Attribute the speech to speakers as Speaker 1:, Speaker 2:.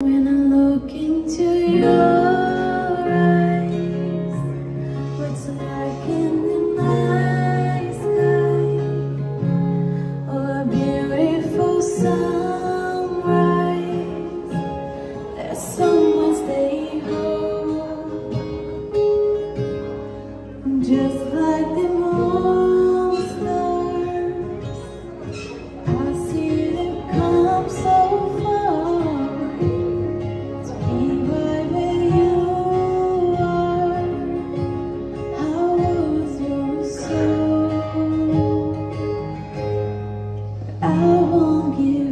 Speaker 1: When I look into your eyes, what's lurking in my sky? Oh, a beautiful sunrise. There's someone staying home, just like the I won't give